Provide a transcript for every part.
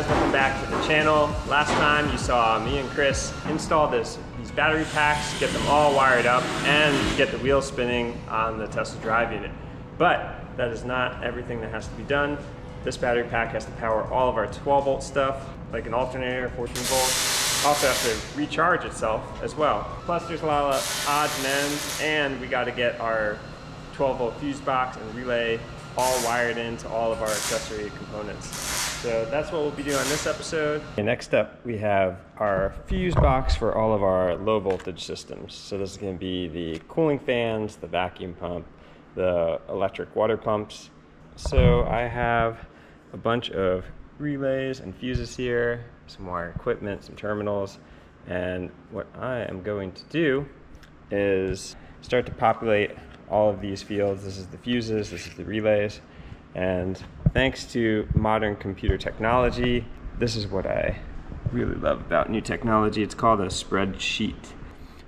Guys, welcome back to the channel. Last time you saw me and Chris install this, these battery packs, get them all wired up and get the wheels spinning on the Tesla drive unit. But that is not everything that has to be done. This battery pack has to power all of our 12 volt stuff, like an alternator, 14 volt. Also has to recharge itself as well. Plus there's a lot of odds and ends and we gotta get our 12 volt fuse box and relay all wired into all of our accessory components. So that's what we'll be doing on this episode. Next up, we have our fuse box for all of our low voltage systems. So this is gonna be the cooling fans, the vacuum pump, the electric water pumps. So I have a bunch of relays and fuses here, some wire equipment, some terminals, and what I am going to do is start to populate all of these fields. This is the fuses, this is the relays, and thanks to modern computer technology, this is what I really love about new technology. It's called a spreadsheet.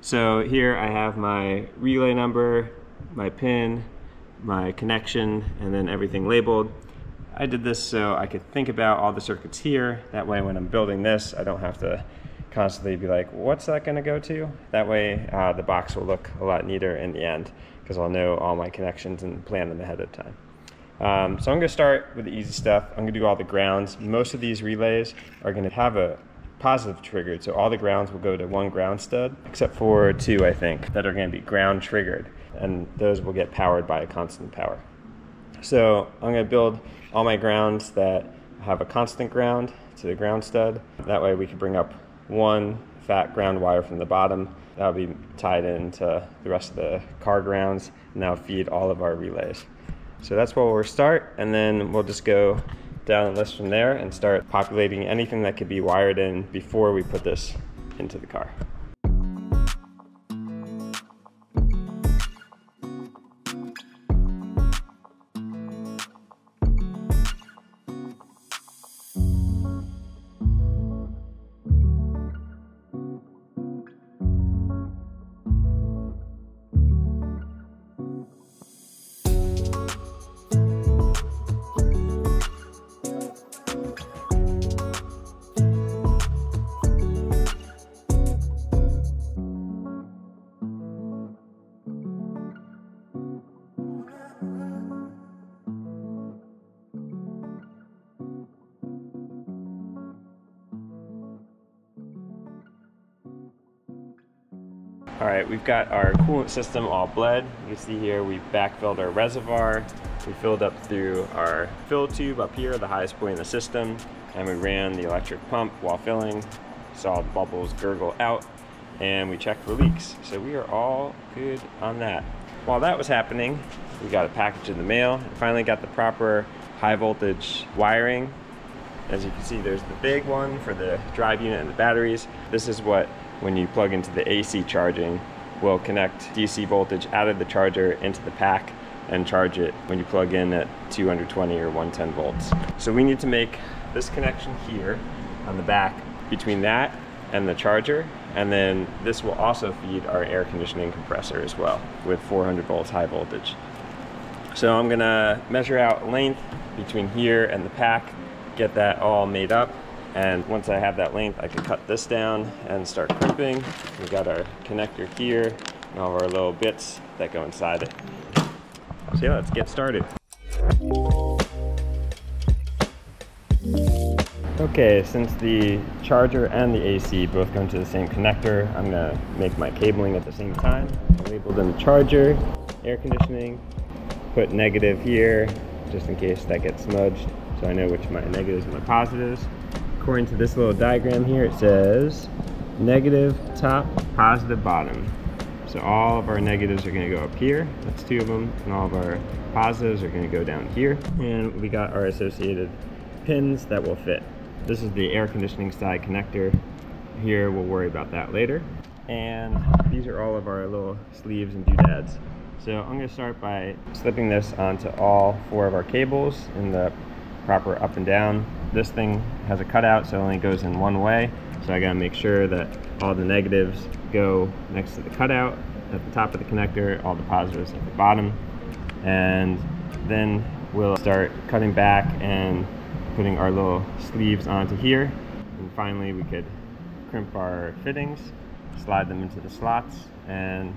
So here I have my relay number, my pin, my connection, and then everything labeled. I did this so I could think about all the circuits here. That way when I'm building this, I don't have to constantly be like, what's that gonna go to? That way uh, the box will look a lot neater in the end because I'll know all my connections and plan them ahead of time. Um, so I'm going to start with the easy stuff. I'm going to do all the grounds. Most of these relays are going to have a positive triggered, so all the grounds will go to one ground stud, except for two, I think, that are going to be ground triggered, and those will get powered by a constant power. So I'm going to build all my grounds that have a constant ground to the ground stud. That way we can bring up one fat ground wire from the bottom. That'll be tied into the rest of the car grounds, and that'll feed all of our relays. So that's where we'll start, and then we'll just go down the list from there and start populating anything that could be wired in before we put this into the car. All right, we've got our coolant system all bled. You can see here we backfilled our reservoir. We filled up through our fill tube up here, the highest point in the system, and we ran the electric pump while filling, saw the bubbles gurgle out, and we checked for leaks. So we are all good on that. While that was happening, we got a package in the mail and finally got the proper high voltage wiring. As you can see, there's the big one for the drive unit and the batteries. This is what when you plug into the AC charging will connect DC voltage out of the charger into the pack and charge it when you plug in at 220 or 110 volts. So we need to make this connection here on the back between that and the charger and then this will also feed our air conditioning compressor as well with 400 volts high voltage. So I'm gonna measure out length between here and the pack, get that all made up and once I have that length, I can cut this down and start crimping. We got our connector here and all of our little bits that go inside it. So yeah, let's get started. Okay, since the charger and the AC both go into the same connector, I'm gonna make my cabling at the same time. I labeled in the charger, air conditioning, put negative here, just in case that gets smudged, so I know which my negatives and my positives according to this little diagram here, it says negative top, positive bottom. So all of our negatives are gonna go up here, that's two of them, and all of our positives are gonna go down here. And we got our associated pins that will fit. This is the air conditioning side connector. Here, we'll worry about that later. And these are all of our little sleeves and doodads. So I'm gonna start by slipping this onto all four of our cables in the proper up and down. This thing has a cutout so it only goes in one way. So I gotta make sure that all the negatives go next to the cutout at the top of the connector, all the positives at the bottom. And then we'll start cutting back and putting our little sleeves onto here. And finally we could crimp our fittings, slide them into the slots, and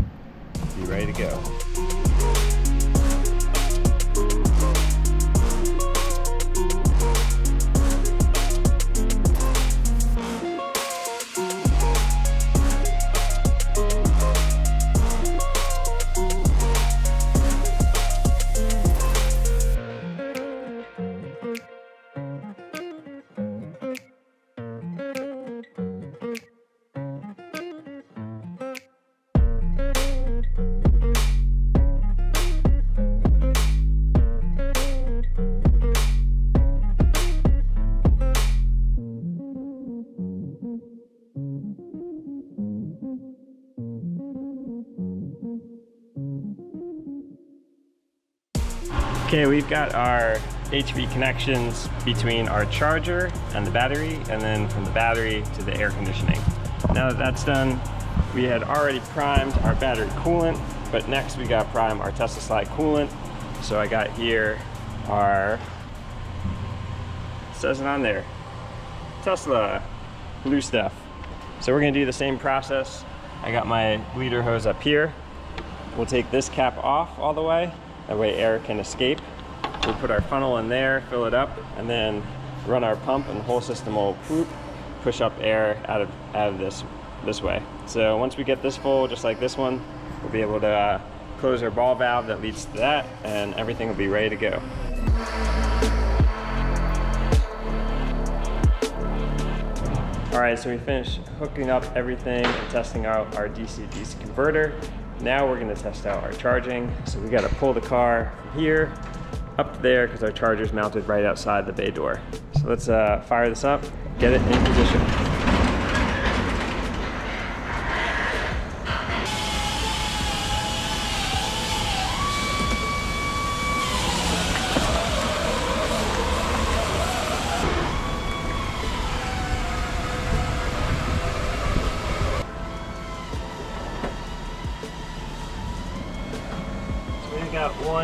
be ready to go. Okay, we've got our HV connections between our charger and the battery, and then from the battery to the air conditioning. Now that that's done, we had already primed our battery coolant, but next we got prime our Tesla Slide coolant. So I got here our, says it on there, Tesla blue stuff. So we're gonna do the same process. I got my bleeder hose up here. We'll take this cap off all the way that way air can escape. We'll put our funnel in there, fill it up, and then run our pump and the whole system will push up air out of, out of this, this way. So once we get this full, just like this one, we'll be able to uh, close our ball valve that leads to that and everything will be ready to go. All right, so we finished hooking up everything and testing out our DC-DC converter. Now we're gonna test out our charging. So we gotta pull the car from here up there because our charger's mounted right outside the bay door. So let's uh, fire this up, get it in position.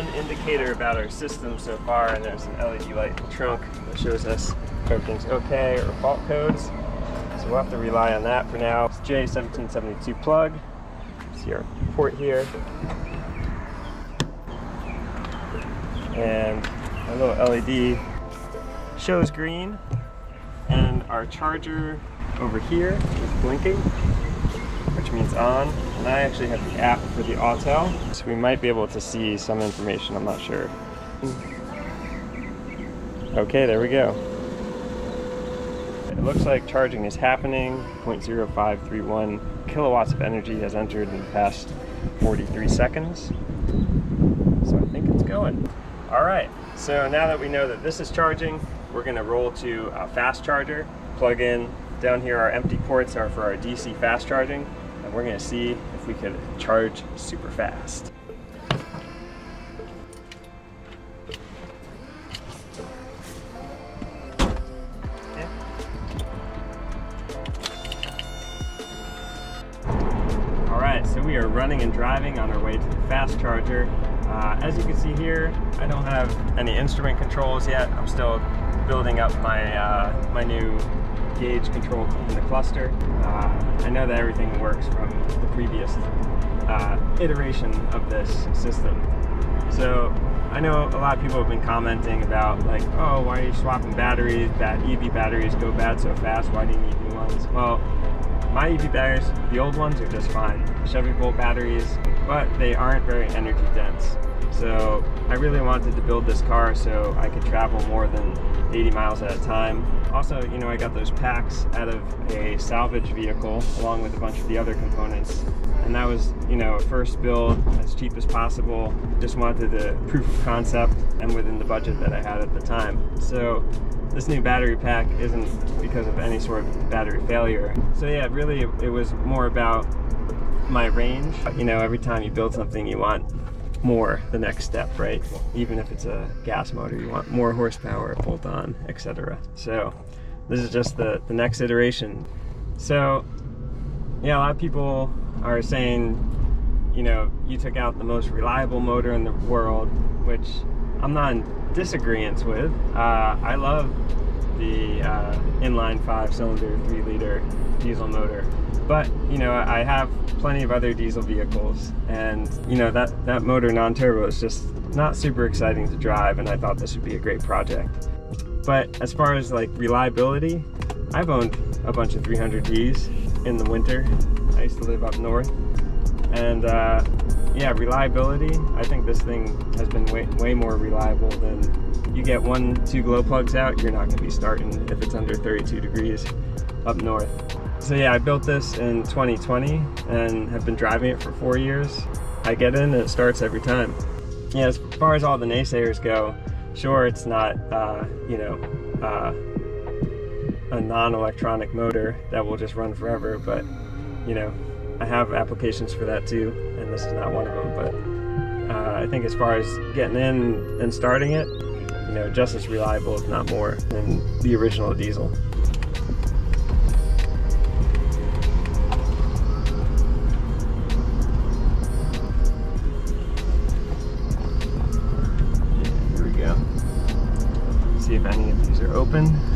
One indicator about our system so far, and there's an LED light in the trunk that shows us everything's okay or fault codes. So we'll have to rely on that for now. It's J1772 plug. See our port here. And our little LED shows green. And our charger over here is blinking which means on. And I actually have the app for the Autel, so we might be able to see some information, I'm not sure. Okay, there we go. It looks like charging is happening. 0.0531 kilowatts of energy has entered in the past 43 seconds. So I think it's going. All right, so now that we know that this is charging, we're gonna roll to a fast charger, plug in. Down here, our empty ports are for our DC fast charging and we're gonna see if we could charge super fast. So we are running and driving on our way to the fast charger. Uh, as you can see here, I don't have any instrument controls yet. I'm still building up my, uh, my new gauge control in the cluster. Uh, I know that everything works from the previous uh, iteration of this system. So I know a lot of people have been commenting about like, oh, why are you swapping batteries? That EV batteries go bad so fast. Why do you need new ones? Well, my EV batteries, the old ones are just fine. Chevy Volt batteries, but they aren't very energy dense. So I really wanted to build this car so I could travel more than 80 miles at a time. Also, you know, I got those packs out of a salvage vehicle along with a bunch of the other components. And that was, you know, a first build as cheap as possible. Just wanted the proof of concept and within the budget that I had at the time. So this new battery pack isn't because of any sort of battery failure. So yeah, really it was more about my range. You know, every time you build something you want more the next step, right? Even if it's a gas motor, you want more horsepower, bolt on, etc. So this is just the, the next iteration. So yeah, a lot of people are saying, you know, you took out the most reliable motor in the world, which I'm not in disagreement with. Uh, I love the uh, inline five cylinder, three liter diesel motor. But, you know, I have plenty of other diesel vehicles and, you know, that, that motor non-turbo is just not super exciting to drive and I thought this would be a great project. But as far as like reliability, I've owned a bunch of 300Ds in the winter. I used to live up north and uh, yeah, reliability, I think this thing has been way, way more reliable than you get one, two glow plugs out, you're not gonna be starting if it's under 32 degrees up north. So yeah, I built this in 2020 and have been driving it for four years. I get in and it starts every time. Yeah, as far as all the naysayers go, sure, it's not, uh, you know, uh, a non-electronic motor that will just run forever, but you know, I have applications for that too, and this is not one of them. But uh, I think as far as getting in and starting it, you know, just as reliable, if not more, than the original diesel. Open.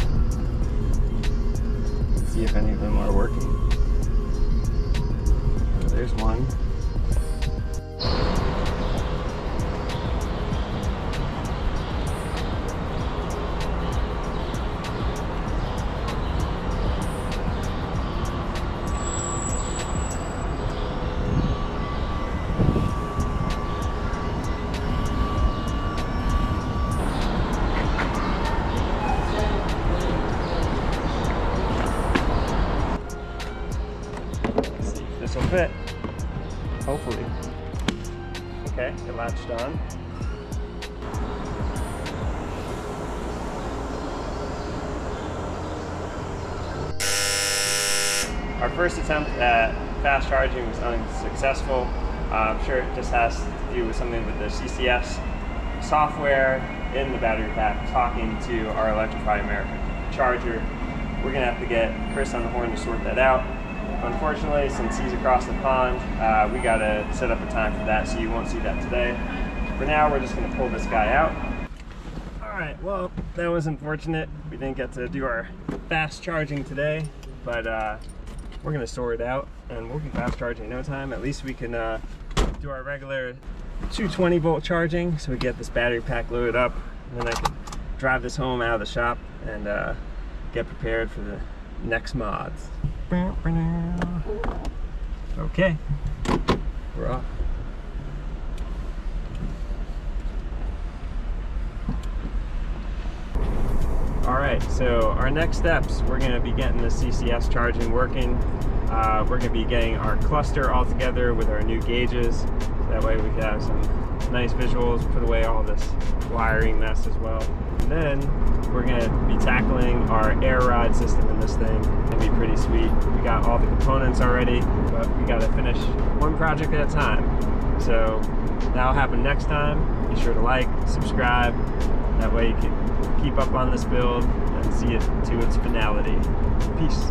Our first attempt at fast charging was unsuccessful. Uh, I'm sure it just has to do with something with the CCS software in the battery pack talking to our Electrify America charger. We're gonna have to get Chris on the horn to sort that out. Unfortunately, since he's across the pond, uh, we gotta set up a time for that, so you won't see that today. For now, we're just gonna pull this guy out. All right, well, that was unfortunate. We didn't get to do our fast charging today, but uh, we're gonna store it out and we'll be fast charging in no time. At least we can uh, do our regular 220 volt charging so we get this battery pack loaded up and then I can drive this home out of the shop and uh, get prepared for the next mods. Okay, we're off. Right, so our next steps, we're gonna be getting the CCS charging working. Uh, we're gonna be getting our cluster all together with our new gauges. So that way we can have some nice visuals, put away all this wiring mess as well. And then we're gonna be tackling our air ride system in this thing. Gonna be pretty sweet. We got all the components already, but we gotta finish one project at a time. So that'll happen next time. Be sure to like, subscribe. That way you can keep up on this build and see it to its finality. Peace.